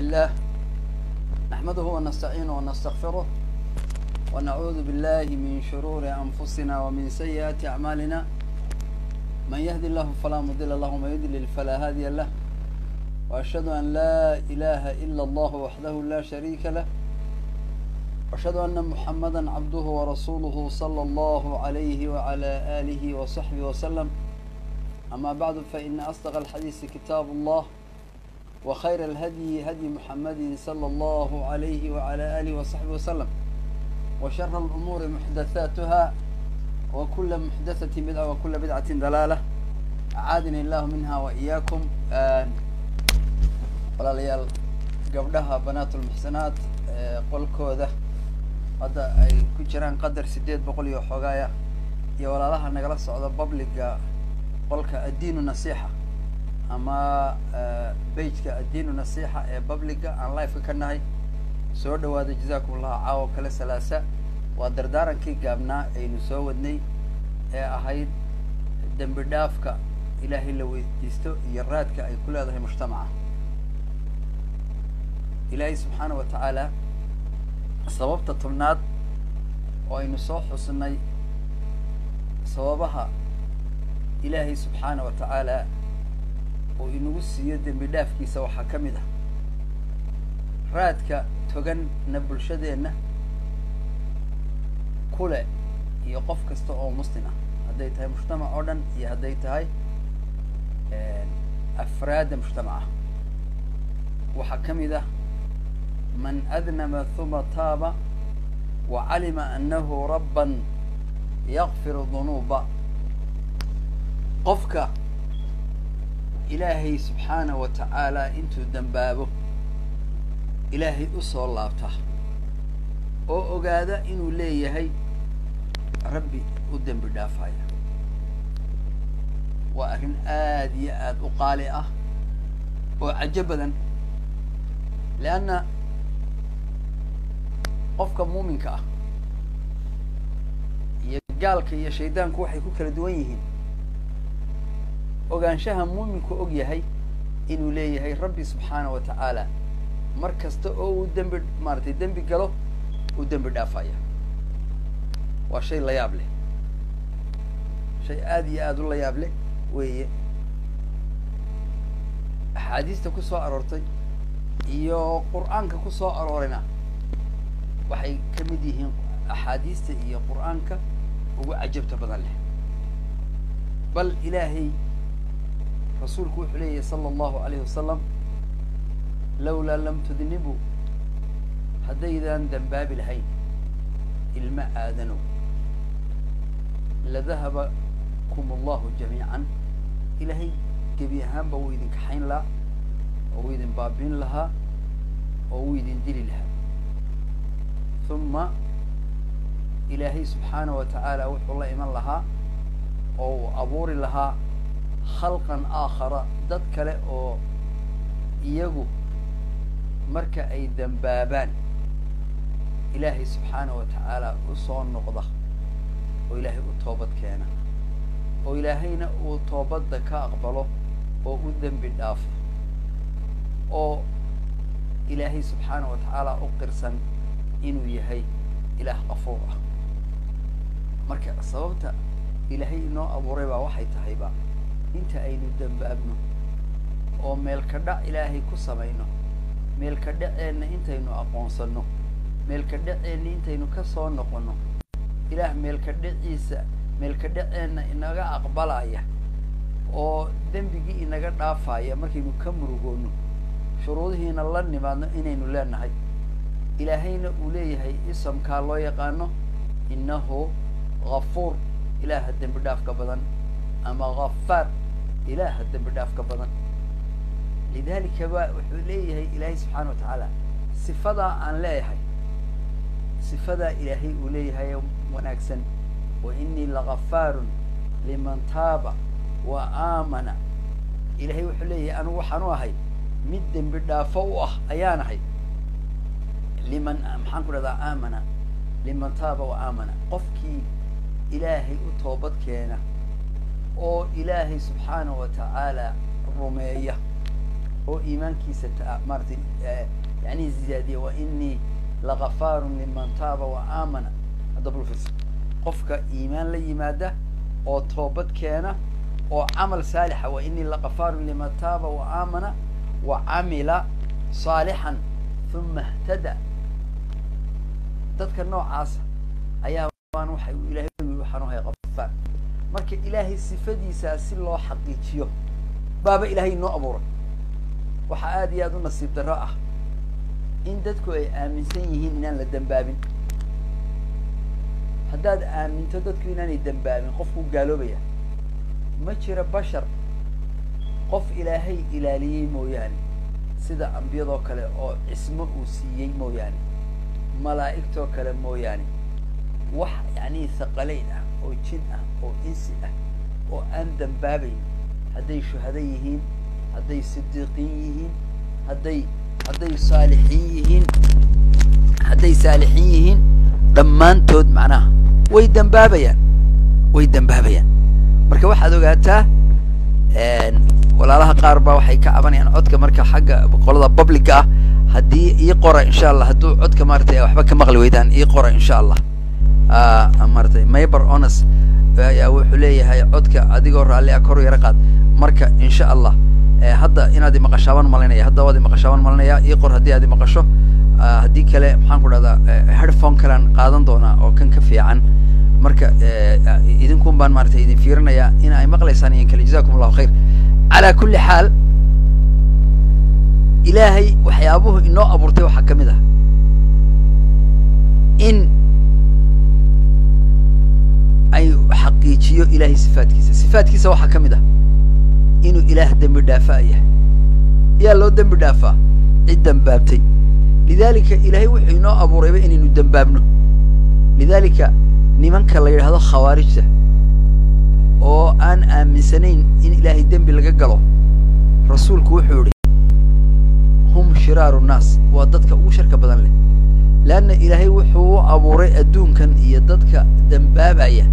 الله نحمده ونستعينه ونستغفره ونعوذ بالله من شرور أنفسنا ومن سيئات أعمالنا. من يهدي الله فلا مضل له ومن يضلل فلا هادي له. وأشهد أن لا إله إلا الله وحده لا شريك له. وأشهد أن محمدا عبده ورسوله صلى الله عليه وعلى آله وصحبه وسلم. أما بعد فإن أصدق الحديث كتاب الله. وخير الهدي هدي محمد صلى الله عليه وعلى آله وصحبه وسلم وشر الأمور محدثاتها وكل محدثة بدعة وكل بدعة ضلالة أعاذني الله منها وإياكم walaalayaal gabdhaha banaatulmuxsanaad qolkooda hadda ay ku jiraan qadar sideed boqol iyo xoogaaya iyo walaalaha nagala socda publica qolka addiinu nasiixa ama bageka addiinu nasiixa ee publica aan liveka ka nahay. Soo dhawaada jazakum allahu caawo kale salaasa. Waa dardaarankii gaabnaa aynu soo wadnay ee ahayd dembi dhaafka ilaahay la weydiisto iyo raadka ay ku leedahay mujtamaca. Ilaahay subxaana wa tacaala sababta tobnaad oo aynu soo xusnay sababaha ilaahay subxaana wa tacaala oo inagu siiyo dembi dhaafkiisa waxaa ka mid ah raadka toganna bulshadeenna kule iyo qof kasta oo muslim ah. Hadday tahay mujtamac oo dhan iyo hadday tahay afraadda mujtamaca waxaa ka mid ah man adnama huma taaba wa calima annahu rabban yakfiru dunuuba. Qofka ilaahay subxaana wa tacaala intuu dembaabo ilaahay u soo laabta oo ogaada inuu leeyahay rabbi u dembi dhaafaya. Waa arrin aad iyo aad u qaali ah oo cajo badan leanna qofka muuminka ah iyo gaalka iyo shaydaanku waxay ku kala duwan yihiin ogaanshaha muuminku og yahay inuu leeyahay rabbi subxaana wa tacaala mar kasta oo uu dembi maaratay dembi galo uu dembi dhaafaya. Waa shay la yaab leh. Shay aad iyo aad u la yaab leh weeye. Axaadiista ku soo aroortay iyo qur'aanka ku soo aroorayna waxay ka mid yihiin axaadiista iyo qur'aanka ugu cajabta badan leh. Bal ilaahay rasuulku wuxuu leeyahy sala allahu alayhi wasalam lawlaa lam tudnibuu haddaydan dembaabi lahayn ilma aadanow ladahaba kum allahu jamiican. Ilaahay gebi ahaanba wuu idin kaxayn lahaa oo wuu idin baabiin lahaa oo wuu idin dili lahaa. Uma ilaahay subxaana wa tacaala wuxuu la iman lahaa oo uu abuuri lahaa khalqan aakhara dad kale oo iyagu marka ay dembaabaan ilaahay subxaana wa tacaala u soo noqda oo ilaahay u toobad keena oo ilaahayna uu toobadda ka aqbalo oo u dembi dhaafo oo ilaahay subxaana wa tacaala u qirsan inuu yahay ilaah qafuur ah. Marka sababta ilaahay inoo abuuray baa waxay tahayba inta aynu dembaabno oo meelka dhac ilaahay ku samayno meelka dhaceenna intaynu aqoonsanno meelka dhaceenna intaynu ka soo noqonno. Ilaah meelka dhaciisa meelka dhaceenna inaga aqbalaya oo dembigii inaga dhaafaya markaynu ka murugoonno shuruudihiina la nimaadno inaynu leenahay. Ilaahayna uu leeyahay isamkaa loo yaqaano innahu ghafuur. Ilaaha dembi dhaafka badan ama ghafaar ilaaha dembi dhaafka badan. Lidalika ba wuxuu leeyahay ilaahay subxaana wa tacaala sifadaa aan leeyahay. Sifadaa ilaahay uu leeyahay wanaagsan. Wa inii lagafaarun liman taaba wa aamana. Ilaahay wuxuu leeyahay anigu waxaan u ahay mid dembi dhaafo u ah ayaan ahay. Liman maxaan ku dhahdaa aamana. Liman taaba wa aamana. Qofkii ilaahay u toobad keena oo ilaahay subxaana wa tacaala rumeeya oo iimaankiisa ta maaratay yani ziyaadiya wa inii lagafaarun liman taaba wa aamana. Hadda bulfis qofka iimaan la yimaada oo toobad keena oo camal saalixa wa inii lagafaarun liman taaba wa aamana wa camila saalixan huma htada dadka noocaasa ayaa waxay ilahay waxaan uhay qafaar marka ilaahay sifadiisaa si loo xaqiijiyo baaba ilaahay inoo abuuray. Waxaa aada iyo aada u nasiib darro ah in dadku ay aaminsan yihiin inaan la dembaabin haddaad aaminto dadku inaanay dembaabin qofkuu gaaloobaya. Ma jira bashar qof ilaahay ilaaliyey mooyaane sida ambiyadoo kale oo cismo uu siiyey mooyaane malaa'igtoo kale mooyaane. Wax yacni thaqalayn ah oo jin ah oo insi ah oo aan dembaabayn hadday shuhado yihiin hadday sidiiqiin yihiin hadday hadday saalixiin yihiin hadday saalixiin yihiin dhammaantood macnaha way dembaabayaan way dembaabayaan marka waxaad ogaataa walaalaha qaar baa waxay ka cabanayaan codka marka xagga qolada publica. Ah haddii ii qora insha allah hadduu codka maaratay waxba ka maqli weydaan ii qora insha allah maaratay mayber ones ayaa wuxuu leeyahay codka adigoo raalli ah kor yara qaad. Marka insha allah hadda inaad imaqashaaban malinaya hadda waad imaqashaaban malinaya ii qor haddii aad imaqasho haddii kale maxaan ku dhahdaa headphone kalean qaadan doonaa oo kan ka fiican. Marka idinkun baan maaratay idin fiirinayaa in ay maqlaysaan idin kale. Jazakum allahu khayr. Calaa kulli xaal ilaahay waxyaabuhu inoo abuurtay waxaa ka mid ah. In ay xaqiijiyo ilaahay sifaadkiisa sifaadkiisa waxaa ka mid ah inuu ilaah dembi dhaafaa yahay yaa loo dembi dhaafaa cid dembaabtay lidalika ilaahay wuxuu inoo abuurayba inaynu dembaabno lidalika nimanka la yidhaahdo khawaarijta oo aan aaminsanayn in ilaahay dembi laga galo rasuulku wuxuu idhi hum shiraaru nnaas waa dadka ugu sharka badan leh. Leanna ilaahay wuxuu u abuuray adduunkan iyo dadka dembaabaya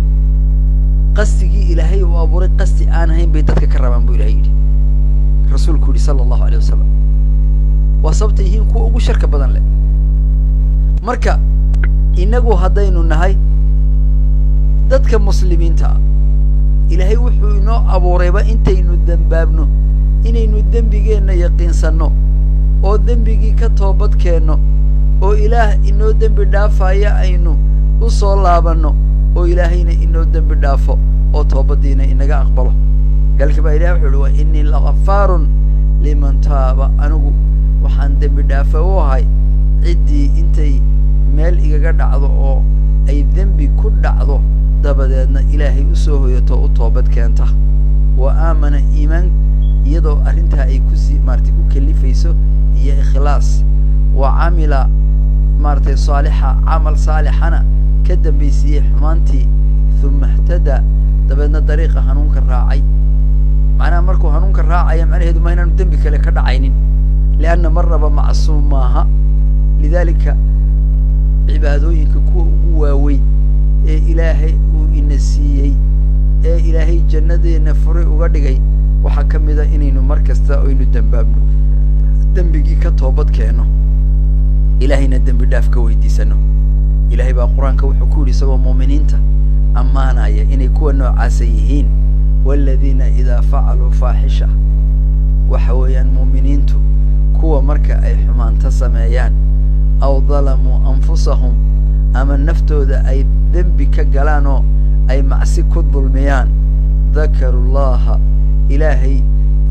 qasdigii ilaahay uu abuuray qasdi aan ahayn bay dadka ka rabaan buu ilahay yidhi. Rasuulku yidhi sala allahu aleyh wasalam waa sababta yihiin kuwa ugu sharka badan leh. Marka innagu haddaynu nahay dadka muslimiinta ah ilaahay wuxuu inoo abuurayba intaynu dembaabno inaynu dembigeenna yaqiinsanno oo dembigii ka toobad keenno oo ilaah inoo dembi dhaafaya aynu u soo laabanno oo ilaahayna inoo dembi dhaafo oo toobaddiina inaga aqbalo. Galka baa ilahi wuxu uhi wa inii lagafaarun liman taaba. Anigu waxaan dembi dhaafa u ahay ciddii intay meel igaga dhacdo oo ay dembi ku dhacdo dabadeedna ilaahay u soo hoyato u toobad keenta. Wa aamana iimaan iyadoo arrintaa ay ku sii maaratay ku kelifayso iyo ikhlaas. Wa camila maaratay saalixa camal saalixana ka dambaysiiyey xumaantii huma ihtada dabeedna dariiqa hanuunka raacay. Macnaha markuu hanuunka raacaya macnaheedu ma inaanu dembi kale ka dhacaynin lianna marnaba macsuum maaha. Lidalika cibaadooyinka kuwa ugu waaweyn ee ilaahay uu ina siiyey ee ilaahay jannadeenna furay uga dhigay waxaa ka mid a inaynu mar kasta aynu dembaabno dembigii ka toobad keenno. Ilaahayna dembi dhaaf ka weydiisano ilaahay baa qur'aanka wuxuu ku yidhi isagoo muuminiinta ammaanaya inay kuwa noocaasa yihiin. Waaladiina idaa facaluu faaxisha. Waxa weeyaan muuminiintu kuwa marka ay xumaanto sameeyaan aw dalamuu anfusahum ama naftooda ay dembi ka galaan oo ay macsi ku dulmiyaan. Dakaru llaha ilaahay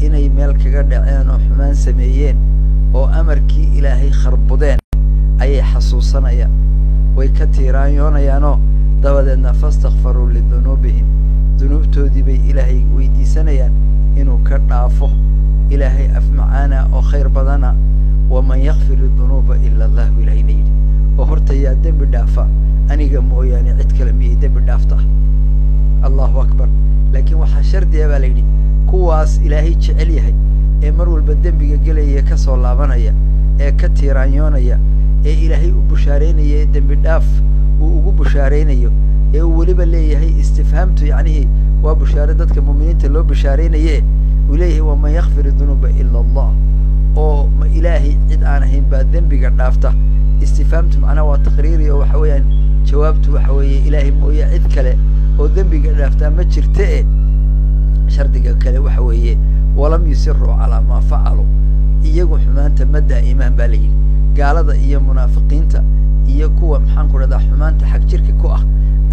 inay meel kaga dhaceen oo xumaan sameeyeen oo amarkii ilaahay kharbudeen ayay xasuusanayaan way ka tiiraanyoonayaanoo dabadeedna fastakfaruu lidunuubihim. Dunuubtoodii bay ilaahay weydiisanayaan inuu ka dhaafo. Ilaahay afmacaana oo khayr badana waman yakfir idunuuba ila allahu ilaahayna yidhi. Oo horta yaa dembi dhaafa aniga mooyaane cid kale miyay dembi dhaafta allahu akbar. Laakiin waxaa shardiga baa la yidhi kuwaas ilaahay jecel yahay ee mar walba dembiga gelaya ka soo laabanaya ee ka tiiraanyoonaya ee ilaahay u bushaaraynaya ee dembi dhaaf uu ugu bushaaraynayo ee uu weliba leeyahay istifhaamtu yacnihii waa bushaare dadka muuminiinta loo bushaaraynaye uu leeyahay waman yakfir dunuuba ila allah oo ma ilaahay cid aan ahayn baa dembiga dhaafta. Istifaamtu macnaha waa taqriiri oo waxa weeyaan jawaabtu waxa weeye ilaahay mooye cid kale oo dembiga dhaaftaa ma jirta e shardiga kale waxa weeye walam yusiruu calaa maa facaluu iyagu xumaanta ma daa'imaan baa la yidhi gaalada iyo munaafiqiinta iyo kuwa maxaan ku dhahdaa xumaanta xag jirka ku ah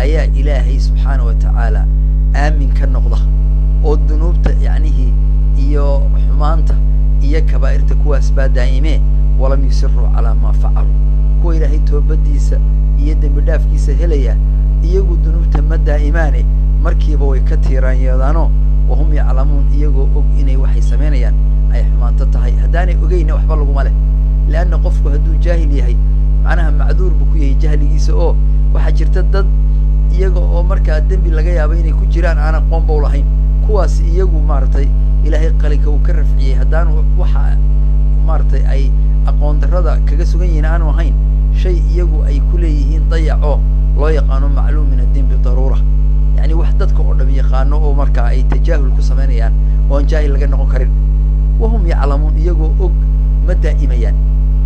ayaa ilaahay subxaana wa tacaala aamin ka noqda oo dunuubta yacnihii iyo xumaanta iyo kabaa'irta kuwaas baa daa'imee walam yusiruu calaa maa facaluu kuwa ilaahay toobadiisa iyo dembi dhaafkiisa helaya iyagu dunuubta ma daa'imaane markiiba way ka tiiraanyeedaanoo wahum yaclamuun iyagoo og inay waxay samaynayaan ay xumaanto tahay. Haddaanay ogeyna waxba laguma leh leanna qofku hadduu jaahil yahay. macnaha macduur buu ku yahay jahligiisa oo waxaa jirta dad iyaga oo markaa dembi laga yaabo inay ku jiraan aan aqoon bow lahayn. Kuwaas iyagu maaragtay ilaahay qalinka uu ka rafciyey haddaanu waxa maaragtay ay aqoon darrada kaga sugan yihiin aanu ahayn shay iyagu ay ku leeyihiin dayacoo loo yaqaano macluum min addiin bidaruura yacni wax dadka oo dham yaqaano oo markaa ay tajaahul ku samaynayaan oo aan jaahil laga noqon karin. Wahum yaclamuun iyagoo og ma daa'imayaan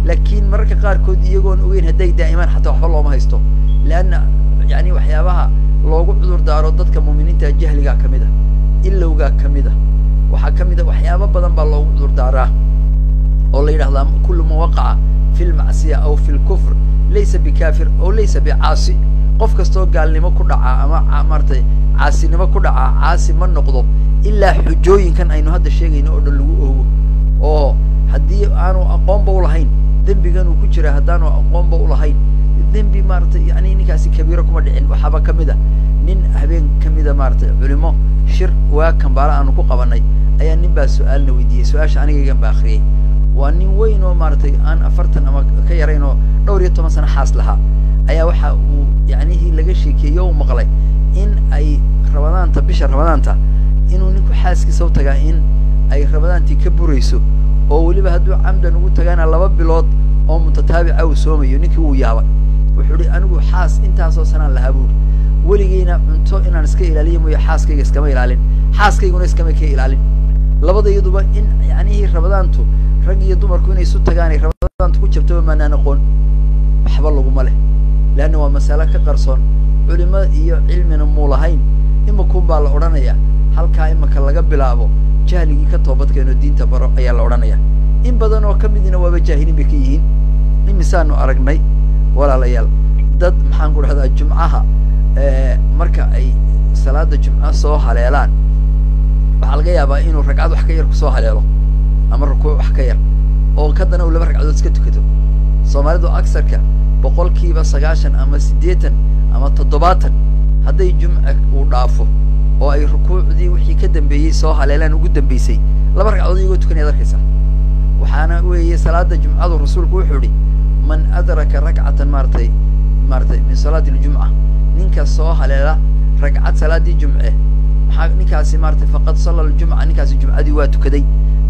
laakiin mararka qaarkood iyagoon ogeyn hadday daa'imaan xataa waxba looma haysto. Leanna yacni waxyaabaha loogu cudur daaro dadka muuminiinta jahligaa ka mid a ilowgaa ka a waxaa ka mid a waxyaabo badan baa loogu cudur daaraa. Oo la yidhahdaa kullu man waqaca fi lmacsiya aw fi lkufr laysa bikafir aw laysa bicaasi qof kastoo gaalnimo ku dhacaa ama maaratay caasinimo ku dhacaa caasi ma noqdo ilaa xujooyinkan aynu hadda sheegayno oo dhan lagu oogo. Oo haddii aanu aqoonba u lahayn dembigan uu ku jira haddaanu aqoonba u lahayn. Dembi maaratay yani ninkaasi kabiiro kuma dhicin waxaaba ka mid a. Nin habeen ka mida maaratay culimo shir waa kambaala aanu ku qabanay ayaa nin baa su'aalna weydiiyey su'aasha anigaygan ba akriyey waa nin weyn oo maaratay aan afartan ama ka yarayn dhowr iyo toban sano xaas lahaa. Ayaa waxa uu yacnihii laga sheekeeyey o u maqlay in ay rabadaanta bisha rabadaanta inuu ninku xaaskiisa u tagaa in ay rabadaantii ka burayso oo weliba hadduu camdan ugu tagaana laba bilood oo mutataabica uu soomayo ninkii wuu yaabay. Wuxuu ihi anigu xaas intaasoo sanaan lahaa buuri weligeyna cunto inaan iska ilaaliyo mooye xaaskayga iskama ilaalin. Xaaskayguna iskama ka ilaalin. Labadayaduba in yacnihii rabadaantu rag iyo dumarku inay isu tagaan ay rabadaantu ku jabtaba maanaan aqoon waxba laguma leh leanna waa masale ka qarsoon. Culimo iyo cilmina muu lahayn. Imakuun baa la odhanayaa halkaa imaka laga bilaabo jahligii ka toobadkeeno diinta baro ayaa la odhanaya. In badan oo ka midina waaba jaahiliin bay ka yihiin. Imisaanu aragnay walaalayaal. Dad maxaan ku dhahdaa jumcaha marka ay salaada jumco soo haleelaan waxaa laga yaabaa inuu ragcad wax ka yar ku soo haleelo ama rukuuc wax ka yar oo haddana uu laba ragcadood iska tukato. Soomaalidu agsarka boqolkiiba sagaashan ama siddeetan ama toddobaatan hadday jumca uu dhaafo oo ay rukuucdii wixii ka dambeeyey soo haleelaan ugu dambeysay. Laba ragcadood iyagoo tukanayaad arkaysaa waxaana weeye salaada jumcadu rasuulku wuxuu idhi man adraka ragcatan maaratay maaratay min salaati ljumca ninka soo haleela ragcad salaaddii jumce maxaa ninkaasi maaratay faqad salla ljumca ninkaasi jumcadii waa tukaday.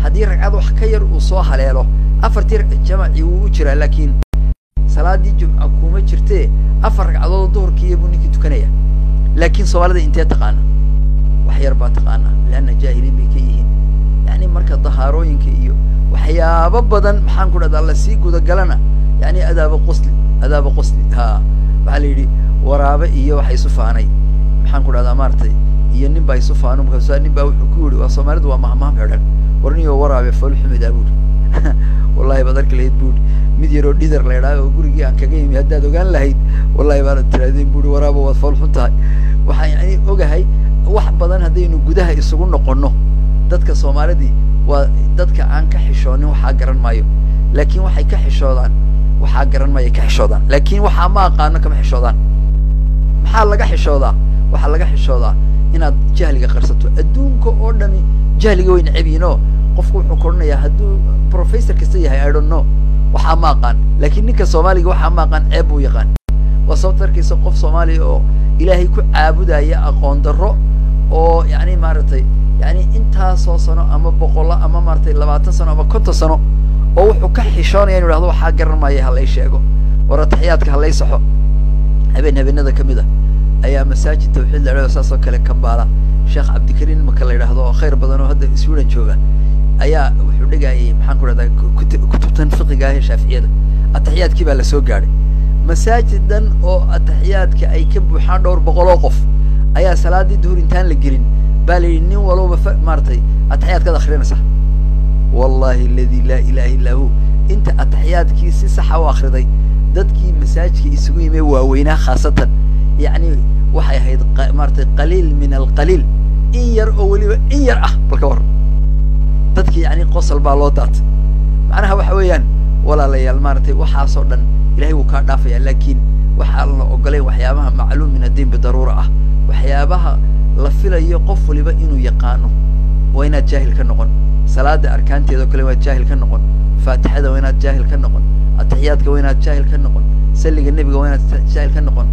Haddii ragcad wax ka yar uu soo haleelo afartii jamacii wuu u jiraa laakiin salaaddii jumca kuma jirtee afar ragcadood duhurkiiya buu ninkii tukanaya. Laakiin soomaalida intee taqaana wax yar baa taqaana leanna jaahiliin bay ka yihiin. Yacni marka dahaarooyinka iyo waxyaabo badan maxaan ku dhahdaa la sii gudagalana yani adaaba qosli adaaba qosli ha waxaa la yidhi waraabe iyo waxa isu faanay. Maxaan ku dhahdaa maaratay iyo nin baa isu faano markaasa nin baa wuxuu ku yihi waa soomaalidu waa mahmaam xidhan war niyo waraabe fool xumidaa buuri wallahi baad arki lahayd buuri mid yaroo dhidar la idhaaha oo gurigii aan kaga yimi haddaad ogaan lahayd. Wallahi baanad tiraadeen buuri waraaba waad fool xun tahay. Waxaan yani ogahay wax badan haddaynu gudaha isugu noqonno. Dadka soomaalidii waa dadka aan ka xishoonin waxaa garan maayo. Laakiin waxay ka xishoodaan waxaa garan maayo ka xishoodaan. Laakiin waxaa ma aqaano kama xishoodaan. Maxaa laga xishoodaa? Waxaa laga xishoodaa inaad jahliga qarsato. Adduunka oo dhami jahliga way necab yihiin oo qofku wuxuu koranayaa hadduu professor kasta yahay i don't know. Waxaa ma aqaan. Laakiin ninka soomaaliga waxaa ma aqaan ceeb buu yaqaan waa sababta arkaysa qof soomaaliya oo ilaahay ku caabudaya aqoon darro oo yani maaragtay yani intaasoo sano ama boqollo ama maaratay labaatan sano ama konton sano oo wuxuu ka xishoonaya inu ihahdo waxaa garan maaya ha lay sheego war ataxiyaadka ha lay saxo habeen habeenada ka mid a ayaa masaajid tawxiid la idhahdo saas oo kale kambaala sheekh cabdikariin maka la yidhaahdo oo khayr badan oo hadda sweden jooga ayaa wuxuu dhigayay maxaan ku dhahdaa kutubtan fiqiga ah ee shaaficiyada ataxiyaadkii baa la soo gaadhay masaajidan oo ataxiyaadka ay ka buuxaan dhowr boqol oo qof ayaa salaadii duhur intaan la gelin. Baa la yidhi nin walowba maaratay ataxiyaadkaad akrinaysa wallahi aladi laa ilaha illaa hu inta ataxiyaadkii si saxa u akriday dadkii masaajidka isugu yimee waaweynaa khaasatan. Yacni waxay ahayd maaratay qaliil min alqaliil in yar oo weliba in yar ah bal ka war. Dadkii yani qosol baa loo daatay. Macnaha waxa weeyaan walaalayaal maaratay waxaasoo dhan ilahay wuu kaa dhaafaya laakiin waxaa la ogolayn waxyaabaha macluum min addiin bidaruura ah. Waxyaabaha la filayo qof waliba inuu yaqaano waa inaad jaahil ka noqon. Salaada arkaanteeda o kale waad jaahil ka noqon. Faatixada waa inaad jaahil ka noqon. Atixiyaadka waa inaad jaahil ka noqon. Salliga nebiga waa inaad jaahil ka noqon.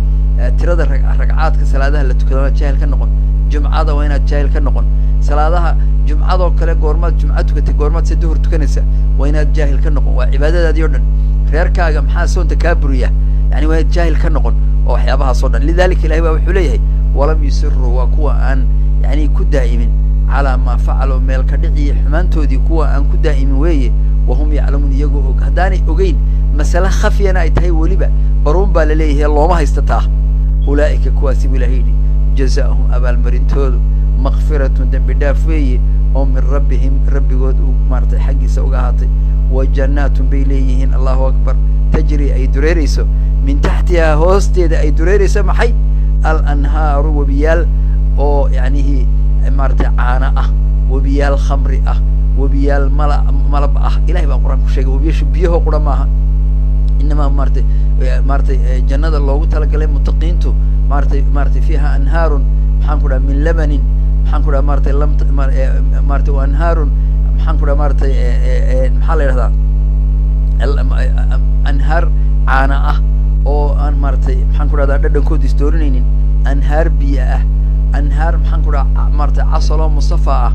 Tirada ragcaadka salaadaha la tukada waa jaahil ka noqon. Jumcada waa inaad jaahil ka noqon. Salaadaha jumcadoo kale goormaad jumca tukatay goormaad se duhur tukanaysa waa inaad jaahil ka noqon. Waa cibaadadaadii o dhan reerkaaga maxaa soonta kaa buriya yani waa jaahil ka noqon oo waxyaabahaas o dhan. Lidalika ilahay baa wuxuu leeyahay walam yusiruu waa kuwa aan yani ku daa'imin. Calaa maa facaluu meel ka dhiciyo xumaantoodii kuwa aan ku daa'imin weeye wahum yaclamuun iyagoo og haddaanay ogeyn masale khafiyana ay tahay weliba baruun baa la leeyahay looma haysta taa ulaa'ika kuwaasi buu ilahay yidhi jazaahum abaalmarintoodu makfiratun dembi dhaaf weeye oo min rabbihim rabbigood uu maaratay xaggiisa uga ahaatay wa jannaatun bay leeyihiin allahu akbar. Tajri ay dureerayso. Min taxtihaa hoosteeda ay dureerayso maxay? Alanhaaru webiyaal oo yacnihi maaratay caana ah webiyaal khamri ah webiyaal mala malab ah. Ilahay baa qur'aan ku sheegay webiyashu biyahoo qura maaha. Inamaa maaratay maaratay jannada loogu talagalay mutaqiintu maaratay maaratay fiiha anhaarun maxaan ku dhaha min labanin maxaan ku dhaha maaratay lam maaratay anhaarun maxaan ku dhaha maaratay maxaa la yidhahdaa? Anhaar caana ah oo aan maaratay maxaan ku dhahdaa dhadhankooda isdoorinaynin anhaar biyo ah. Anhaar maxaan ku dhaha maaratay casaloo musafa ah.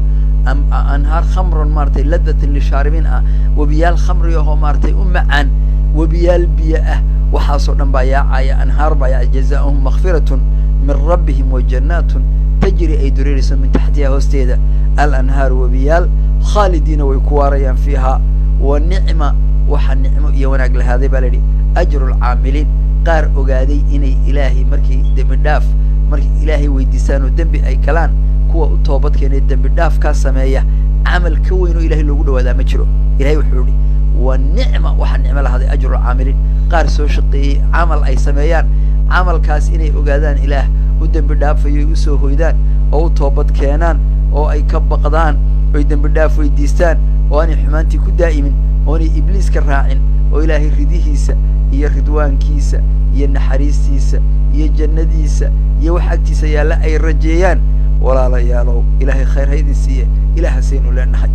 Anhaar khamron maaratay ladatin lishaaribiin ah. Webiyaal khamri ahoo maaratay u macaan. Webiyaal biyo ah. Waxaasoo dhan baa yaacaya. Anhaar baa yaacaya. Jazaahum makfiratun min rabbihim wa jannaatun tajri ay dureerayso min taxtiha hoosteeda alanhaaru webiyaal khaalidiina way ku waarayaan fiihaa wa nicma waxa nicmo iyo wanaag lahaaday baa la yidhi ajru lcaamiliin qaar ogaaday inay ilaahay markay dembi dhaaf markay ilaahay weydiistaan oo dembi ay galaan kuwa u toobad keenay dembi dhaaf kaa sameeya camal ka weyn oo ilahay loogu dhawaadaa ma jiro. Ilahay wuxuu yihi wa nicma waxaa nicmo lahaaday ajru lcaamiliin qaar soo shaqeeyey camal ay sameeyaan camalkaas inay ogaadaan ilaah u dembi dhaafayo ay u soo hoydaan oo u toobad keenaan oo ay ka baqdaan oy dembi dhaaf weydiistaan oo aanay xumaantii ku daa'imin oonay ibliiska raacin oo ilaahay ridihiisa iyo ridwaankiisa iyo naxariistiisa iyo jannadiisa iyo wax agtiisa yaalla ay rajeeyaan. Walaalayaalow ilaahay khayr haydin siiye ilaahasaynu leenahay.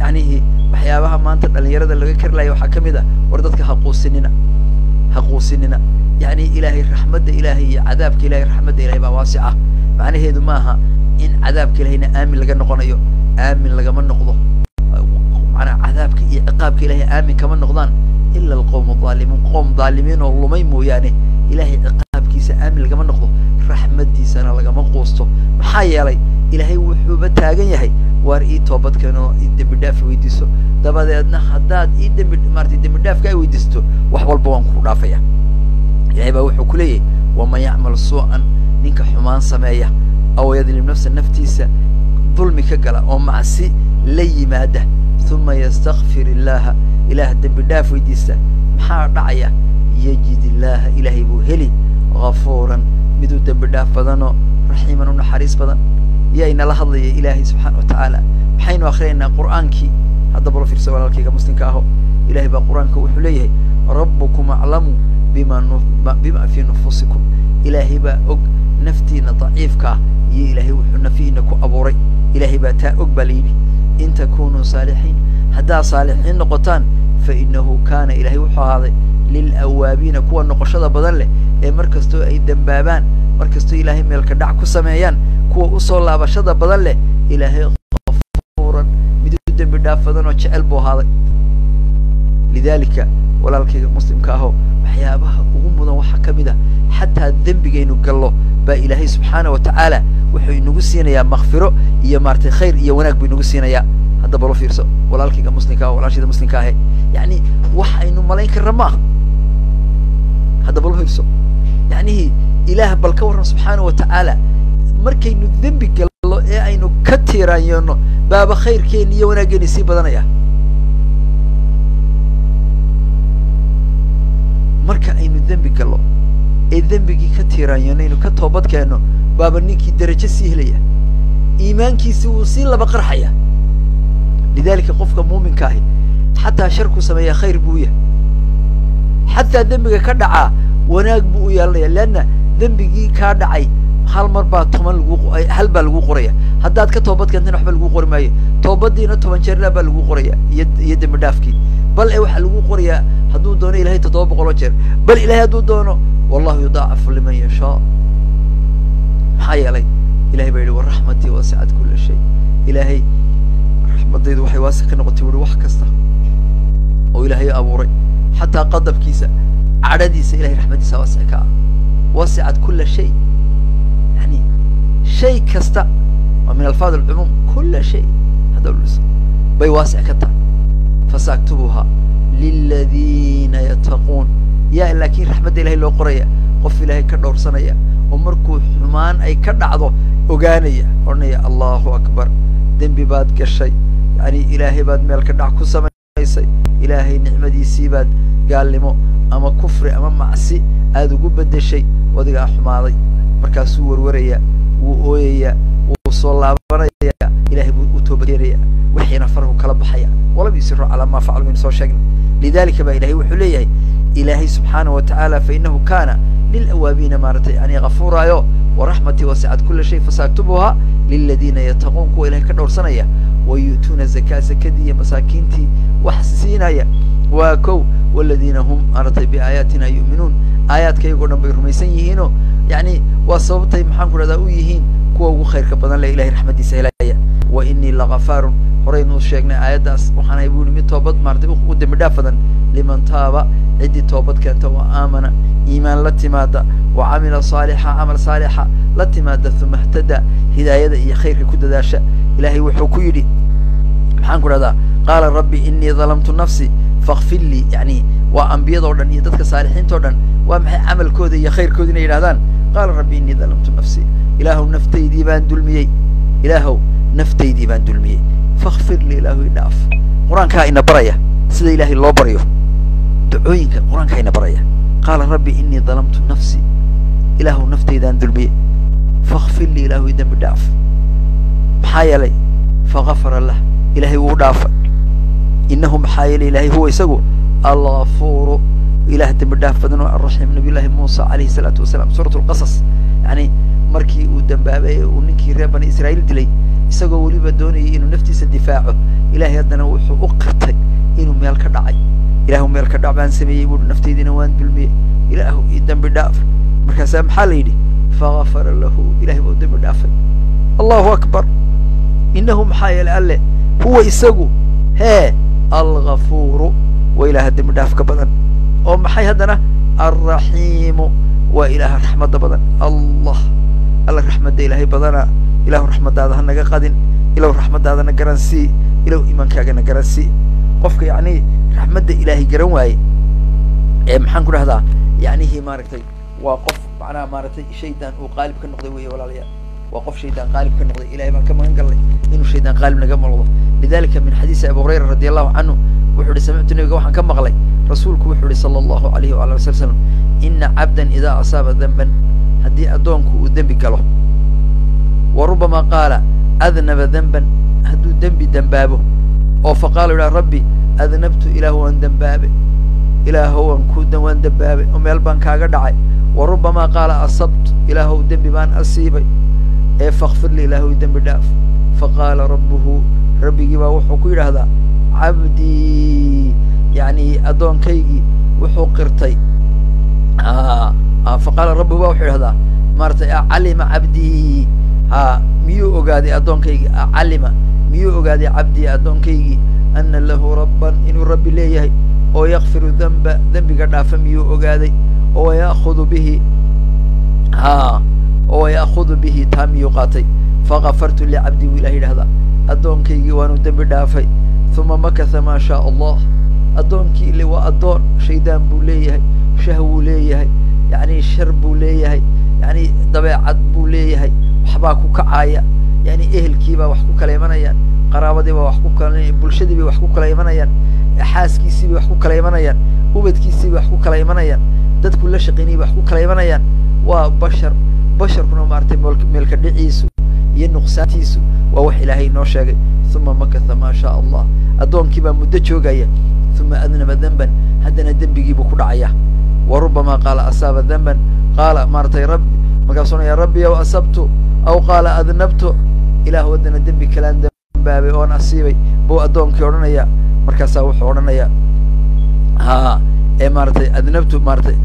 Yacnihii waxyaabaha maanta dhallinyarada laga karlaya waxaa ka mid ah war dadka haquusinina haquusinina yacni ilaahay raxmadda ilaahay iyo cadaabka ilahay raxmadda ilahay baa waasic ah. Macnaheedu maaha in cadaabka ilahayna aamin laga noqonayo aamin lagama noqdo. Manaa cadaabka iyo ciqaabka ilahay aamin kama noqdaan ila alqowm aalimuun qoom dhaalimiin oo lumay mooyaane ilahay ciqaabkiisa aamin lagama noqdo raxmaddiisana lagama quusto. Maxaa yeelay ilaahay wuxuuba taagan yahay waar ii toobadkeeno ii dembi dhaaf weydiiso. Dabadeedna haddaad ii dembi maratay dembi ay weydiisto wax walba waan ku dhaafaya ilahay baa wuxuu ku leeyahay waman yacmal suu-an ninka xumaan sameeya aw yadlim nafsa naftiisa dulmi ka gala oo macsi la yimaada. Uma yastakfir illaaha. Ilaah dembi dhaaf weydiista maxaa dhacaya? Yajid illaaha. Ilaahay buu heli gafuuran miduu dembi dhaaf badanoo raxiiman u naxariis badan. Yaa inala hadlaya ilaahay subxaana wa tacaala maxaynu akrinaynaa qur'aankii? Haddaba lo fiirsa walaalkayga muslimka aho. Ilahay baa qur'aanka wuxuu leeyahay rabbukum aclamu bima fii nufuusikum ilaahay baa og naftiina daciifka iyo ilaahay wuxuu nafihiina ku abuuray ilaahay baa taa og baa layidhi in takunuu saalixiin haddaad saalixiin noqotaan fa inahu kaana ilahay wuxuu ahaaday lilawaabiina kuwa noqoshada badan leh ee mar kastoo ay dembaabaan mar kastoo ilaahay meelka dhac ku sameeyaan kuwa u soo laabashada badan leh ilaahay kafuuran mid u dembi dhaaf badan oo jecel buu ahaaday lidalika walaalkayga muslimka aho waxyaabaha ugu mudan waxaa ka mid a xataa dembigaynu gallo baa ilaahay subxaana wa tacaala wuxuu inagu siinayaa makfiro iyo maaratay khayr iyo wanaag buu inagu siinayaa. Hadda balo fiirso walaalkayga muslimka ah walaashayda muslimka ahe yani wax aynu malayn karna maaha hadda balo fiirso yacnihi ilaah bal ka warran subxaana wa tacaala markaynu dembi gallo ee aynu ka tiiraanyoonno baaba khayrkeeni iyo wanaaggeeni sii badanaya marka aynu dembi gallo ee dembigii ka tiiraanyoonno aynu ka toobad keenno baaba ninkii darajo sii helaya. Iimaankiisi wuu sii laba qarxaya. Lidalika qofka muuminka ahi xataa sharku sameeya khayr buu yahay. Xataa dembiga ka dhacaa wanaag buu u yeelanaya leanna dembigii kaa dhacay hal mar baa toban lagu hal baa lagu qoraya. Haddaad ka toobad keentana waxba lagu qori maayo. Toobadiina toban jeerlaa baa lagu qoraya iyo iyo dembi بل اي وحا لغو قريا هدو دوني إلهي تطوب قولو جير. بل إلهي هدو دونو والله يضاعف لمن يشاء. حي علي. إلهي بيلي والرحمة واسعة كل شيء. إلهي رحمة ديد وحي واسق نغطي ولي وحكستا أو إلهي أبو ري. حتى قدب كيسا عددي سي إلهي رحمة ديسا واسعة واسعة كل شيء. يعني شيء كستا ومن الفاضل العموم كل شيء. هذا اللي بي كتر fasaaktubuha liladiina yattaquun yaa laakiin raxmadda ilahay loo qoraya qof ilaahay ka dhowrsanaya oo markuu xumaan ay ka dhacdo ogaanaya odhanaya allahu akbar dembi baad gashay yani ilaahay baad meel ka dhac ku samaysay ilaahay nicmadiisii baad gaalnimo ama kufri ama macsi aada ugu bedeshay wadigaa xumaaday markaasuu warwaraya wuu ooyaya wuu soo laabanaya ilahay buu u toobadkeenaya wixiina farahu kala baxaya. Walam yusiru calaa maa facalu waynu soo sheegnay. Lidalika baa ilahay wuxuu leeyahay ilaahay subxaana wa tacaala fainahu kana lilawaabiina maaratay yani kafuuraayo waraxmatii wasicat kula shay fasaaktubuha liladiina yattaquun kuwa ilahay ka dhowrsanaya wa yu'tuuna zakaa zakadii iyo masaakiintii wax siinaya waa kow waladiina hum maaratay biaayaatina yu'minuun. Aayaadka iyagoo dhan bay rumaysan yihiinoo yani waa kuwa ugu khayrka badan le ilahay raxmadiisa helaya. Wa inii lagafaarun horaynuu sheegnay aayaddaas waxaan hay bu mid toobad maaratay u dembi dhaaf badan. Liman taaba ciddii toobad keenta wa aamana. Iimaan la timaada wa camila saalixa camal saalixa. La timaada uma htada hidaayada iyo khayrka ku dadaasha. Ilahay wuxuu ku yidhi maxaan ku dhahdaa qaala rabbi inii dalamtu nafsi fakfir lii. Yani waa ambiyada o dhan iyo dadka saalixiinta o dhan waa maxay camalkooda iyo khayrkooda inay yidhahdaan qaala rabbi inii dalamtu nafsi ilaahow naftaydii baan dulmiyey ilaahow naftaydii baan dulmiyey fakfir lii ilaahu idhaaf qur'aankaa ina baraya sida ilaahay loo baryo ducooyinka qur'aankaa ina baraya qaala rabbi inii dalamtu nafsi ilaahow naftaydaan dulmiyey fakfir lii ilaahu i dembi dhaaf maxaa yeelay fagafara lah ilahay wuu dhaafay inahu maxaa yeelay ilahay huwa isagu algafuuru ilaah dembi dhaaf badan oo araxiim nabiy llahi muusa alayhi salaatu wasalaam suurat lqasas yani markii uu dambaabay uu ninkii reer bani israa'iil dilay isagoo weliba doonayay inuu naftiisa difaaco ilahay haddana wuxuu u qirtay inuu meel ka dhacay. Ilaahu meel ka dhac baan sameeyey buui naftaydiina waan dulmiyey. Ilaahu ii dembi dhaaf. Markaasaa maxaa la yidhi? Fagafara lahu. Ilahay buu dembi dhaafay. Allahu akbar. Inahu maxaa yeelay alle? Huwa isagu. Hee algafuuru waa ilaaha dembi dhaaf ka badan oo maxay haddana? Alraxiimu waa ilaaha raxmadda badan. Allah. Alla raxmadda ilaahay badana. Ilahu raxmaddaada ha naga qadin. Ilahu raxmaddaadana garansii ilahu iimaankaagana garansii qofka yacni raxmadda ilaahay garan waaye ee maxaan ku dhahdaa? Yacnihii maaragtay waa qof macnaha maaragtay shaydaan uu qaalib ka noqday weeye walaalayaal waa qof shaydaan qaalib ka noqday ilahay baan ka magan galnay inuu shaydaan qaalib naga maldo lidalika min xadiisi abi hurayra radi allahu canhu wuxuu ihi samictu nabiga waxaan ka maqlay rasuulku wuxuu ihi sala allahu alayhi waala ali sala slam ina cabdan idaa asaaba denban haddii addoonku uu dembi galo wa rubama qaala adnaba denban hadduu dembi dembaabo oo faqaala yidhaha rabbi adnabtu ilaahu waan dembaabe ilaahow waan ku waan dembaabe oo meel baan kaaga ee fakfir li ilaahow dembi dhaaf. Faqaala rabbuhu rabbigii baa wuxuu ku yidhaahdaa cabdii yani addoonkaygii wuxuu qirtay. Faqaala rabbuhu ba wuxuu yidhahdaa maaratay acalima cabdii. Ha miyuu ogaaday addoonkaygii acalima miyuu ogaaday cabdii addoonkaygii ana lahu rabban inuu rabbi leeyahay oo yakfiru denba dembiga dhaafa miyuu ogaaday oo waya'hudu bihi. Ha oo waya'hudu bihi taa miyuu qaatay fagafartu licabdii buu ilahay yidhahdaa addoonkaygii waanu dembi dhaafay. Uma makatha maa shaa allah. Addoonkii ile waa addoon. Shaydaan buu leeyahay. Shahwuu leeyahay. Yacni shar buu leeyahay. Yacni dabeecad buu leeyahay. Waxbaa ku kacaya yani ehelkiibaa wax ku kala imanayaan. Qaraabadiibaa wax ku kala bulshadii wax ku kala imanayaan. Xaaskiisii bay wax ku kala imanayaan. Ubadkiisii bay wax ku kala imanayaan. Dadku la shaqaynayay bay wax ku kala imanayaan. Waa bashar basharkuna maaragtay meelka dhiciisu iyo nuqsaantiisu waa wax ilaahay inoo sheegay. uma makatha maa shaa allah addoonkii baa muddo joogaya uma adnaba denban haddana dembigiibuu ku dhacaya wa rubamaa qaala asaaba denban qaala maaratay rabbi markaasuu ya rabbi ow asabtu aw qaala adnabtu ilaah waddana dembi kalaan dembaabay oon asiibay buu addoonkii odhanaya markaasaa wuxuu odhanayaa ha ee maaratay adnabtu maaratay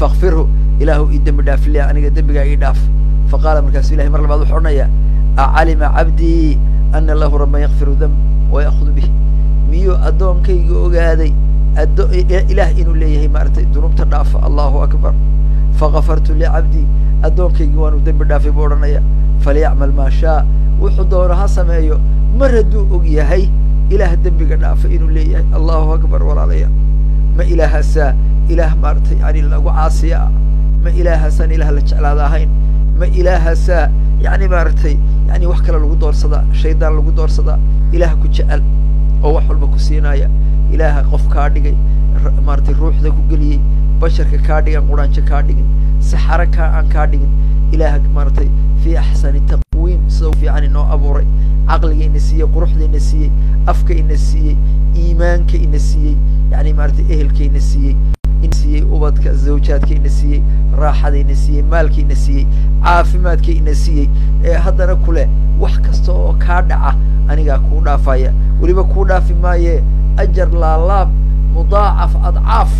fakfirhu ilaahu ii dembi dhaaf liya aniga dembigaa ii dhaaf. Faqaala markaasu ilahay mar labaad wuxuu odhanayaa acalima cabdii ana lahu rabban yakfiru demb wayaأhudu bih miyuu addoonkayga ogaaday ilaah inuu leeyahay maaratay dunuubta dhaafa allahu akbar. Fakafartu licabdii addoonkaygii waanu dembi dhaafay buu odhanaya falyacmal maa shaa. Wuxuu doono ha sameeyo mar hadduu og yahay ilaah dembiga dhaafa inuu leeyahay. Allahu akbar walaalaya ma ilaahaasaa ilaah maaratay yani lagu caasiya ma ilaahaasaan ilaah la jeclaada ahayn ma ilaahaasaa yani maaragtay yani wax kale lagu doorsadaa shaydaan lagu doorsadaa ilaah ku jecel oo wax walba ku siinaya ilaaha qof kaa dhigay maaratay ruuxda ku geliyey basharka kaa dhigan quraanjo kaa dhigin saxaro kaa aan kaa dhigin ilaaha maaratay fii axsani taqwiim sida fiican inoo abuuray caqliga ina siiyey quruxda ina siiyey afka ina siiyey iimaanka ina siiyey yani maaratay ehelka ina siiyey ina siiyey ubadka zawjaadka ina siiyey raaxada ina siiyey maalka ina siiyey caafimaadka ina siiyey ee haddana kuleh wax kasta oo kaa dhaca anigaa kuu dhaafaya. Weliba kuu dhaafi maaye ajar laalaab mudaacaf adcaaf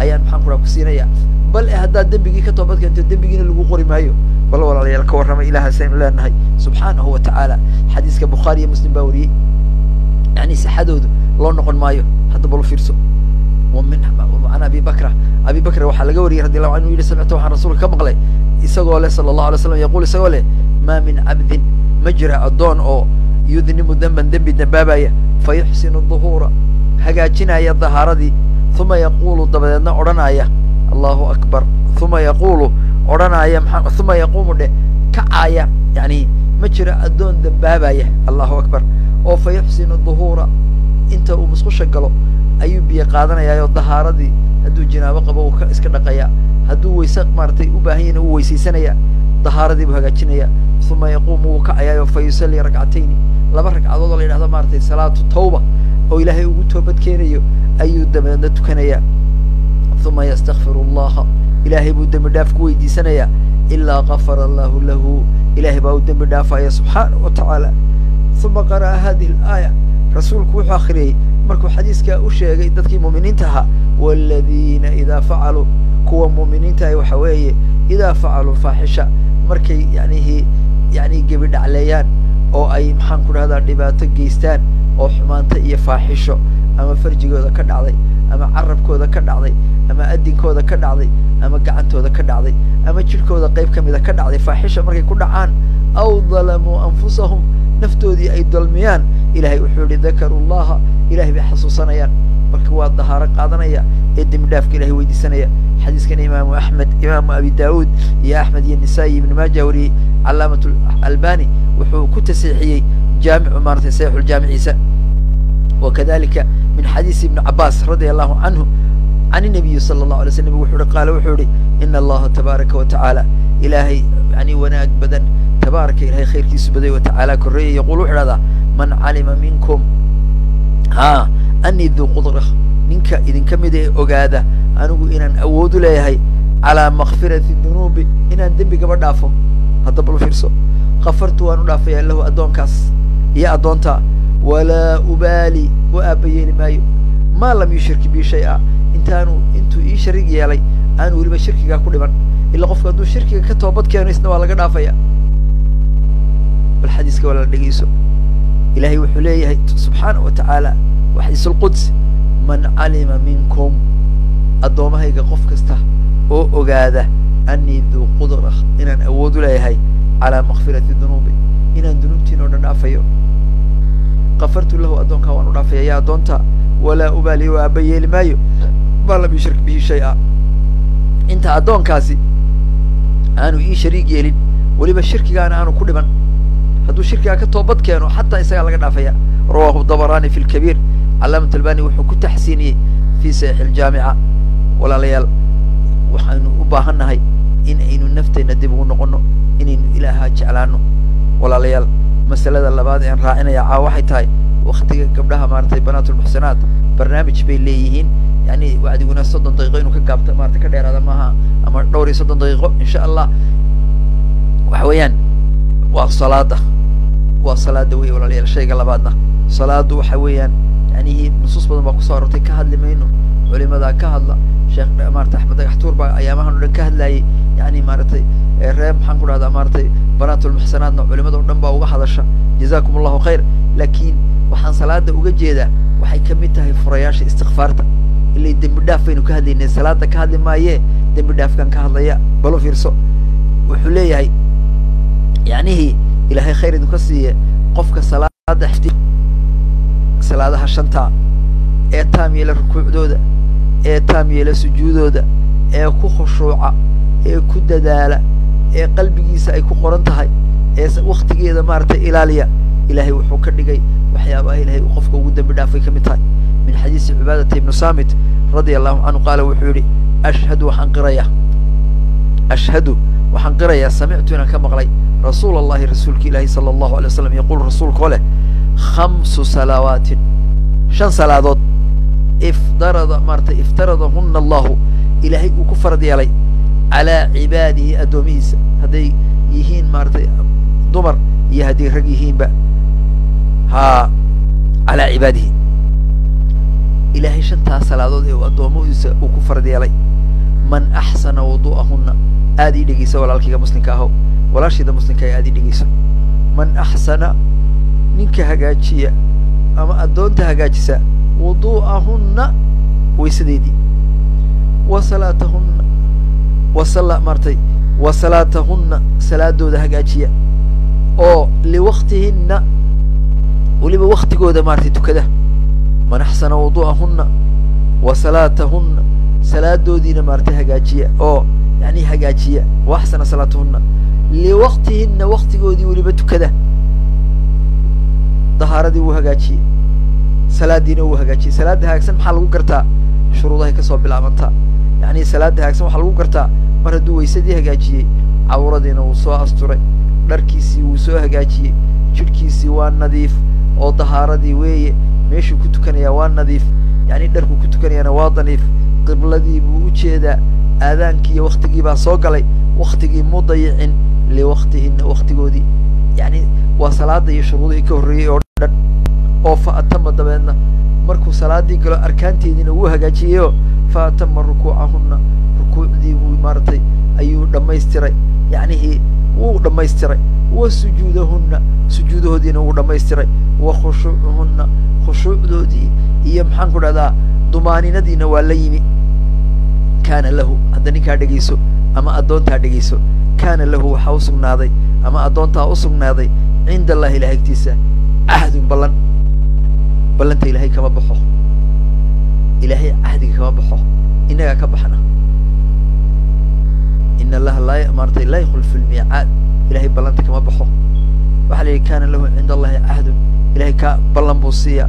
ayaan maxaan kuraa ku siinaya bal e haddaad dembigii ka toobad keento dembigiina lagu qori maayo. Bal walaalayaal ka warrama ilahaas aynu leenahay. Subxaanahu wa tacaala xadiiska bukhaari iyo muslim baa wariyey. Yani sixadoodu loo noqon maayo. Hadda bal u fiirso an abi bakra waxaa laga wariyey radi allahu anhu yihi samictu waxaan rasuulka ka maqlay. Isagoo leh sala allahu alay slam yaqul isagoo leh maa min cabdin ma jira addoon oo yudnimu demban dembi dambaabaya fa yuxsinu duhuura hagaajinaya dahaaradii uma yaquulu dabadeedna odhanaya allahu akbar uma yaquulu odhanaya uma yaquumu dheh kacaaya yani ma jira addoon dambaabaya allahu akbar. Oo fa yuxsinu duhuura inta uu musqusha galo ayuu biyo qaadanayaa oo dahaaradii hadduu jinaabo qabo uu iska dhaqayaa hadduu wayse maaratay u baahan yahna uu weysaysanaya dahaaradii buu hagaajinaya uma yaquumu wuu kacayaayo fa yusallii ragcatayni laba ragcadood oo la yidhahdo maaratay salaatu tawba oo ilaahay ugu toobad keenayo ayuu dabeedna tukanayaa uma yastakfiru allaha ilaahay buu dembi dhaaf ku weydiisanayaa ilaa gafara allahu lahu ilahay baa u dembi dhaafaya subxaanahu wa tacaala uma qara'a hadihi alaaya rasuulku wuxuu akriyey markuu xadiiskaa u sheegay dadkii muuminiinta ahaa waladiina idaa facaluu kuwa muuminiinta ah waxa weeye idaa facaluu faaxisha markay yanihi yani gebi dhacleeyaan oo ay maxaan ku dhahdaa dhibaato geystaan oo xumaanta iyo faaxisho ama farjigooda ka dhacday ama carabkooda ka dhacday ama adinkooda ka dhacday ama gacantooda ka dhacday ama jidhkooda qayb ka mida ka dhacday faaxisha markay ku dhacaan aw dalamuu anfusahum naftoodii ay dolmiyaan ilahay wuxuu yihi dakaru llaha ilahay bay xasuusanayaan marka waa dahaaro qaadanaya ee dembi dhaafka ilahay weydiisanaya xadiiskana imaamu axmed imaamu abi daauud iyo axmed iyo nisaa-i ibnu maaja wariyey calaamat albani wuxuu ku tasiixiyey jaamicu maaratay saxiixuljaamiciisa wakadalika min xadiisi ibni cabaas radia allahu canhu can inabiyi sala allahu alay slam wuxuu hi qaale wuxuu yihi ina allaha tabaaraka wa tacaala ilaahay yani wanaag badan tabaaraka ilahay khayrkiisu baday wa tacaala korreeyay. Yaquul wuxu ihahdaa man calima minkum ha anii duu qudra ninka idinka mid ee ogaada anigu inaan awoodu leeyahay calaa makfirati dunuubi inaan dembi gaba dhaafo hadda bal fiirso kafartu waan u dhaafaya lahu addoonkaas iyo addoontaa walaa ubaali u aaba yeeli maayo. Maa lam yushrik bi shay a intaanu intuu ii sharig yeelay aanu weliba shirkigaa ku dhiman. Ila qofku hadduu shirkiga ka toobad keeno isna waa laga dhaafaya. bal xadiiska waa la dhegeyso. Ilahay wuxuu leeyahay subxaanahu wa tacaala wa xadiis lquds man calima minkum addoomahayga qof kasta oo ogaada anii duu qudra inaan awood u leeyahay calaa makfirati dunuubi inaan dunuubtiin oo dhan dhaafayo. Kafartu lahu addoonkaa waan u dhaafaya yaa addoonta walaa ubaali oo aaba yeeli maayo maa lam yushrik bihi shay-a. Inta addoonkaasi aanu ii shariig yeelin weliba shirkigaana aanu ku dhiman hadduu shirkigaa ka toobad keeno xataa isagaa laga dhaafaya. Rawaahu dabarani fi lkabiir calaamat albani wuxuu ku taxsiiniyey fi saxiix iljaamica walaalayaal waxaynu u baahan nahay in aynu nafteenna dib ugu noqono inaynu ilaahaa jeclaano walaalayaal masalada labaad ean raacinaya caawa waxay tahay waktiga gabdhaha maaragtay banaatulmuxsanaat barnaamij bay leeyihiin. Yani wacdiguna soddon daqiiqo inuu ka gaabto maarata ka dheeraada maaha ama dhowr iyo soddon daqiiqo insha allah. Waxa weeyaan waa salaada. Waa salaada wey walaalayaal shayga labaadna. Salaadu waxa weeyaan yani nusuus badan baa ku soo arortay ka hadli mayno. Culimadaa ka hadla. Sheekh maarata axmed dagaxtuur baa ayaamahan o dhan ka hadlayay. Yani maaragtay reer maxaan ku dhahdaa maaragtay banaatulmuxsanaatna culimada o dhan baa uga hadasha. Jazakum allahu khayr. Laakiin waxaan salaada uga jeedaa waxay ka mid tahay furayaasha istikfaarta ilay dembi dhaaf baynu ka hadlaynay. Salaada ka hadli maayee dembi dhaafkan ka hadlaya balo fiirso. Wuxuu leeyahay yacnihii ilaahay khayr idinka siiye qofka salaada salaadaha shanta ee taam yeela rukuucdooda ee taam yeela sujuudooda ee ku khushuuca ee ku dadaala ee qalbigiisa ay ku qoran tahay ee waktigeeda maaragtay ilaaliya ilahay wuxuu ka dhigay waxyaabaha ilahay uu qofka ugu dembi dhaafay ka mid tahay. Min xadiisi cibaadata ibnu samit radia allahu canhu qaala wuxuu yihi ashhadu waxaan qirayaa ashhadu waxaan qirayaa samictu inaan ka maqlay rasuula allahi rasuulka ilaahi sala allahu alay waslam yaquul rasuulka oo leh khamsu salawaatin. Shan salaadood iftarada maaratay iftaradahuna allahu ilaahay uu ku farad yeelay calaa cibaadihi addoomihiisa. Hadday yihiin maaratay dumar iyo hadday rag yihiinba haa calaa cibaadihi. Ilaahay shantaas salaadood ee uu addoomihiisa uu ku farad yeelay man axsana wudu'ahuna aad ii dhegeysa walaalkayga muslimka ahow walaashayda muslimka aad ii dhegeyso man axsana ninka hagaajiya ama addoonta hagaajisa wudu'ahunna waysadeedii wa salaatahunna wasala maaratay wa salaatahunna salaadooda hagaajiya. Oo liwaktihinna weliba waktigooda maaratay tukada. Man axsana wudu'ahunna wa salaatahunna salaadoodiina maaratay hagaajiya oo yani hagaajiya wa axsana salaatahunna liwaktihinna waktigoodii weliba tukada. Dahaaradii wuu hagaajiyey salaadiina wuu hagaajiyey salaada hagaagsan maxaa lagu gartaa? Shuruudahay ka soo bilaabantaa yani salaada hagaagsan waxaa lagu gartaa mar hadduu waysadii hagaajiyey cawradiina wuu soo asturay dharkiisii wuu soo hagaajiyey jidhkiisii waa nadiif oo dahaaradii weeye meeshuu ku tukanayaa waa nadiif yani dharkuu ku tukanayaana waa daniif. Qibladii buu u jeedaa. Aadaankii iyo waktigii baa soo galay. Waktigii mu dayicin liwaktihinna waktigoodii yani waa salaada iyo shuruudihii ka horreeyey oo dhan oo fa atama dabeedna. Markuu salaadii galo arkaanteediina wuu hagaajiyeyoo. Fa atama rukuucahunna rukuucdii wuu maaratay ayuu dhammaystiray. Yacnihii wuu dhammaystiray wa sujuudahunna sujuudahoodiina wuu dhammaystiray wa khushuucuhunna khushuucdoodii iyo maxaan ku dhahdaa dumaaninadiina waa la yimi. Kaana lahu hadda ninkaa dhegeyso ama addoontaa dhegeyso kaana lahu waxaa usugnaaday ama addoontaa usugnaaday cinda allahi ilahay agtiisa cahdun ballan. Ballanta ilaahay kama baxo. Ilaahay cahdiga kama baxo. Inagaa ka baxna in allaha laa maaratay laa ykhulfu lmiicaad ilahay ballanta kama baxo. Waxaa la yidhi kaana lahu cinda allahi cahdun ilahay ka ballan buu siiya.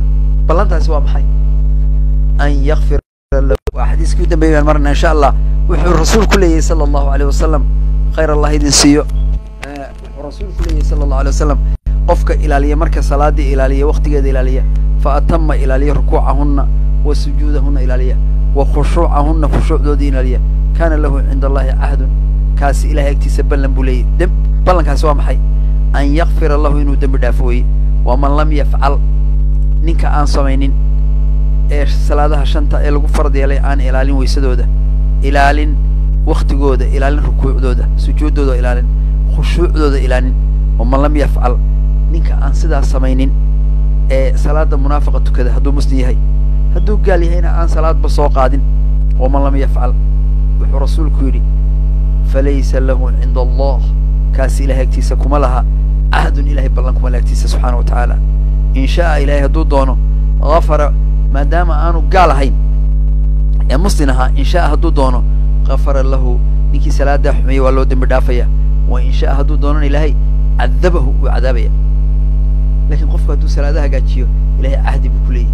Ballantaasi waa maxay? An yakfira waa xadiiskii u dambeeyay baan marna insha allah. Wuxuu rasuulku leeyahy sala allahu aleyh wasalam khayr allah idin siiyo. Wuxuu rasuulku leeyahy sala allahu alay wasalam qofka ilaaliya marka salaadii ilaaliya waktigeeda ilaaliya fa atama ilaaliya rukuucahunna wa sujuudahunna ilaaliya wa khushuucahunna khushuucdoodii ilaaliya. Kaana lahu cinda allahi cahdun kaasi ilahay agtiisa ballan buu leeyahy ballankaasi waa maxay? An yakfira lahu inuu dembi dhaafo weye waman lam yafcal ninka aan samaynin ee salaadaha shanta ee lagu farad yeelay aan ilaalin waysadooda ilaalin waktigooda ilaalin rukuucdooda sujuuddooda ilaalin khushuucdooda ilaalin. Waman lam yafcal ninka aan sidaas samaynin ee salaada munaafiqa tukada hadduu muslim yahay. Hadduu gaal yahayna aan salaadba soo qaadin. Waman lam yafcal wuxuu rasuulku yidhi falaysa lahu cinda allah kaasi ilahay agtiisa kuma laha cahdun ilahay ballan kuma laha agtiisa subxaana wa tacaala in sha'a ilaahay hadduu doono gafara maadaama aanu gaal ahayn ee muslim ahaa in sha'a hadduu doono gafara lahu ninkii salaadaa xumeeyey waa loo dembi dhaafaya wa in sha'a hadduu doonana ilaahay cadabahu uu cadaabaya lakiin qofku hadduu salaada hagaajiyo ilahay cahdi buu ku leeyahy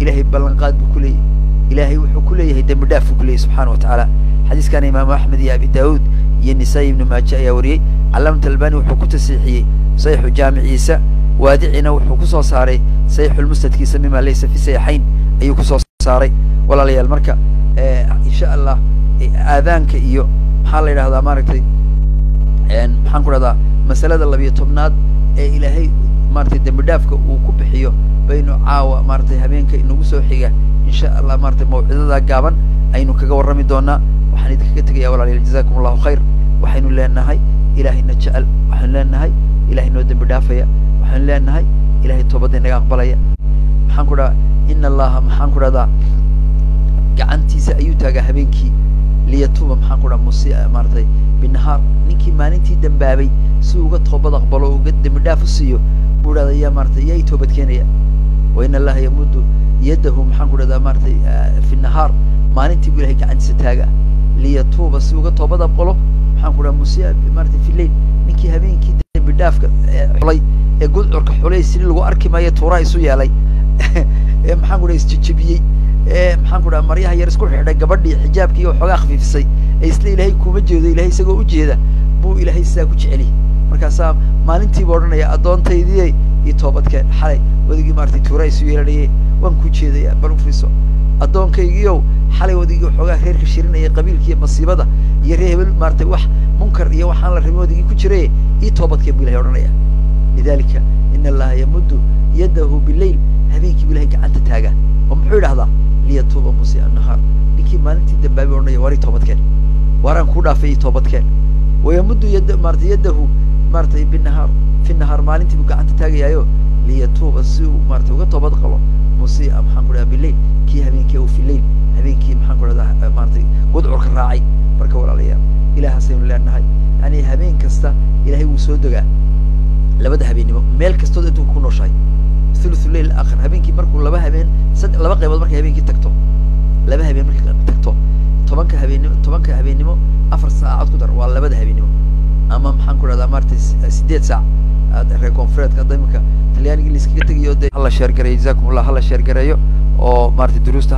ilahay ballanqaad buu ku leeyahy ilahay wuxuu ku leeyahay dembi dhaaf buu ku leeyahy subxana wa tacaala xadiiskana imaamu axmed iyo abi daawuud iyo nisaa-i ibnu maaje ayaa wariyey. Calaamata albani wuxuu ku tasiixiyey saxiixu jaamiciisa waadicina wuxuu ku soo saaray saxiixulmusnadkiisa mima laysa fi saxiixayn ayuu ku soo saaray. Walaalayaal marka insha allah aadaanka iyo maxaa la yidhahdaa maaragtay maxaan ku dhahdaa masalada labiyo tobnaad ee ilaahay maratay dembi dhaafka uu ku bixiyo baynu caawa maratay habeenka inagu soo xiga insha allah maratay mawcidada gaaban aynu kaga warrami doonaa khayr waxaynu leenahay ilaahayna jecel waxaynu leenahay ilahay noo dembi dhaafaya waxaynu leenahay ilahay toobadda naga aqbalaya maxaan ku dhaha ina allaha maxaan ku dhahdaa gacantiisa ayuu taagaa habeenkii liyatuuba maxaan ku dhaha musi maratay binahaar ninkii maalintii dambaabay si uga toobad aqbalo uga dembi dhaaf u siiyo buu dhahda yaa maratay yaa i toobad keenaya wa ina allaha yamuddu yadahu maxaan ku dhahdaa maratay fi nahaar maalintii buu ilahay gacantiisa taaga liyatuuba si uga toobad aqbalo maxaan ku dhaha musia maratay fi leil ninkii habeenkii dembi dhaafka xulay ee gudcurka xulay sini lagu arki maayo tuuraa isu yeelay ee maxaan ku dhaha isjejebiyey ee maxaan ku dhaha maryaha yar isku xidhay gabadhii xijaabkii oo xoogaa khafiifisay ee isla ilaahay kuma jeedo ilahay isagoo u jeeda buu ilaahay sidaa ku jeceliy markaasaa maalintiiba odhanaya addoontaydii iyo toobadkeen xalay wadigii maratay tuuraa isu yeelanayay waan ku jeedaya bal u fiiso addoonkaygiiow xalay wadigii waxoogaa reerka shirinaya qabiilkiiyo masiibada iyo ree hebel maaratay wax munkar iyo waxaan la rabin wadigii ku jiray ii toobadkeen bu ilahay odhanaya. Lidalika ina allaha yamuddu yadahu bilail habeenkii bu ilahay gacanta taagaa. Oo muxuu yidhahdaa liyatuuba musi annahaar. Ninkii maalintii dambaabi odhanaya waar ii toobadkeen? Waaraan kuu dhaafay ii toobadkeen? Wayamuddu yad maratay yadahu maratay binahaar fi nahaar maalintii buu gacanta taagayaayo. Liyatuuba si uu maratay uga toobad qabo musia maxaan ku dhaha bilail kii habeenkii u fi lail habeenkii maxaan ku dhahdaa maratay gudcurka raacay marka walaalayaal ilahaasaynu leenahay yani habeen kasta ilahay wuu soo degaa labada habeennimo meel kastood adduunka ku nooshahay. Thuluthu lail akhir habeenkii markuu laba habeen sad laba qaybood markay habeenkii tagto. Laba habeen markay tagto. Tobanka habeennimo tobanka habeennimo afar saacood ku dar waa labada habeennimo ama maxaan ku dhahdaa maratay sideed saac reer koonfureedka hadda imika talyaaniga la iskaga tegayo de hala sheergareeyo jazakum allah hala sheergareeyo oo maratay duruusta